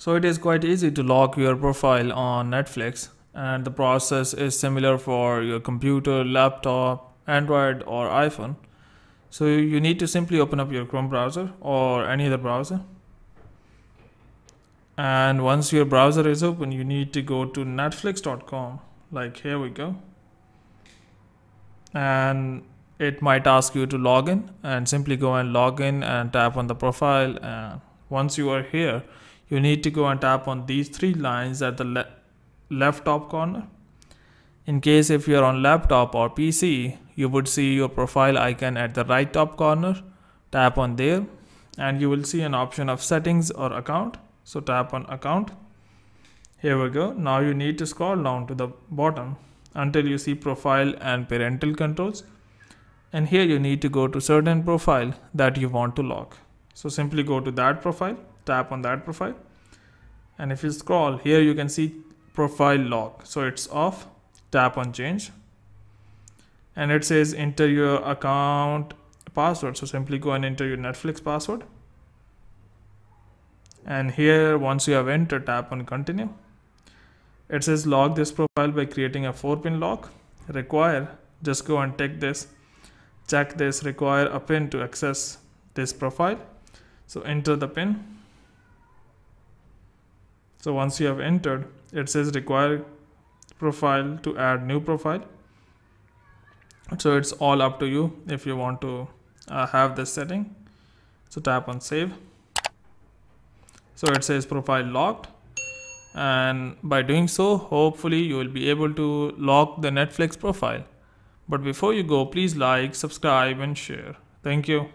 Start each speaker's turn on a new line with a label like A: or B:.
A: So it is quite easy to lock your profile on Netflix and the process is similar for your computer, laptop, Android or iPhone. So you need to simply open up your Chrome browser or any other browser. And once your browser is open, you need to go to netflix.com. Like here we go. And it might ask you to log in and simply go and log in and tap on the profile. And once you are here, you need to go and tap on these three lines at the le left top corner. In case if you're on laptop or PC, you would see your profile icon at the right top corner. Tap on there and you will see an option of settings or account. So tap on account. Here we go. Now you need to scroll down to the bottom until you see profile and parental controls. And here you need to go to certain profile that you want to lock. So simply go to that profile tap on that profile. And if you scroll here you can see profile lock so it's off tap on change. And it says enter your account password. So simply go and enter your netflix password. And here once you have entered tap on continue. It says log this profile by creating a 4 pin lock. Require just go and take this check this require a pin to access this profile so enter the pin so once you have entered, it says require profile to add new profile. So it's all up to you if you want to uh, have this setting. So tap on save. So it says profile locked. And by doing so, hopefully you will be able to lock the Netflix profile. But before you go, please like, subscribe and share. Thank you.